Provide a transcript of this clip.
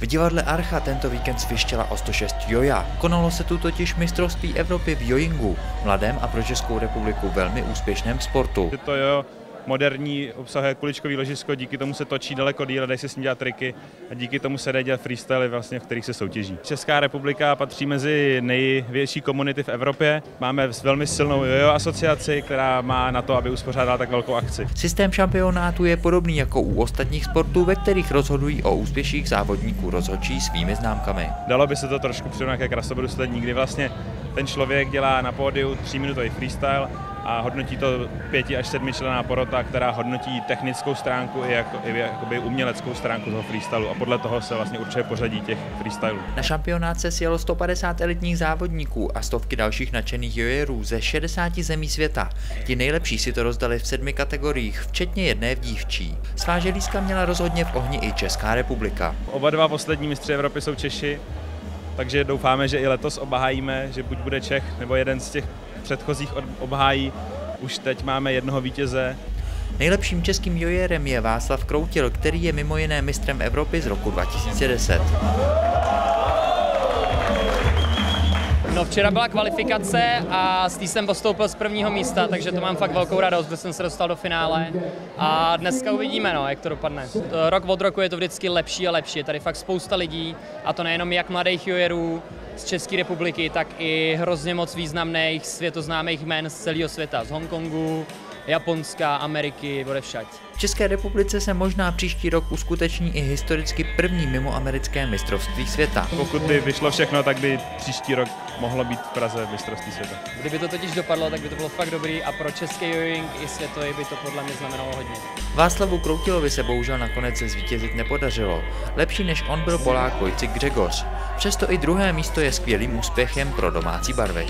V divadle Archa tento víkend svištěla o 106 joja. Konalo se tu totiž mistrovství Evropy v jojingu, mladém a pro Českou republiku velmi úspěšném sportu. To jo, moderní, obsahuje kuličkový ložisko, díky tomu se točí daleko díl, dají se s ním dělat triky a díky tomu se dají dělat freestyle, vlastně, v kterých se soutěží. Česká republika patří mezi největší komunity v Evropě. Máme velmi silnou jojo asociaci, která má na to, aby uspořádala tak velkou akci. Systém šampionátu je podobný jako u ostatních sportů, ve kterých rozhodují o úspěších závodníků rozhodčí svými známkami. Dalo by se to trošku přirovnat ke krasobruslení, kdy vlastně ten člověk dělá na pódiu tříminutový freestyle a hodnotí to pěti až sedmi člená porota, která hodnotí technickou stránku i, jako, i jakoby uměleckou stránku toho freestylu a podle toho se vlastně určuje pořadí těch freestylů. Na šampionát se sjelo 150 elitních závodníků a stovky dalších nadšených jojerů ze 60 zemí světa. Ti nejlepší si to rozdali v sedmi kategoriích, včetně jedné v dívčí. Svá želízka měla rozhodně v ohni i Česká republika. Oba dva poslední mistři Evropy jsou Češi, takže doufáme, že i letos obhájíme, že buď bude Čech nebo jeden z těch předchozích obhájí. Už teď máme jednoho vítěze. Nejlepším českým jojerem je Václav Kroutil, který je mimo jiné mistrem Evropy z roku 2010. No včera byla kvalifikace a s tím jsem postoupil z prvního místa, takže to mám fakt velkou radost, že jsem se dostal do finále a dneska uvidíme, no, jak to dopadne. Rok od roku je to vždycky lepší a lepší, je tady fakt spousta lidí a to nejenom jak mladých jojerů z České republiky, tak i hrozně moc významných světoznámých jmen z celého světa, z Hongkongu, Japonska, Ameriky, všať. V České republice se možná příští rok uskuteční i historicky první mimoamerické mistrovství světa. Pokud by vyšlo všechno, tak by příští rok mohlo být v Praze mistrovství světa. Kdyby to totiž dopadlo, tak by to bylo fakt dobrý a pro český joing i světový by to podle mě znamenalo hodně. Václavu Kroutilovi se bohužel nakonec zvítězit nepodařilo. Lepší než on byl Polák Vojcik Gregor. Přesto i druhé místo je skvělým úspěchem pro domácí barvy.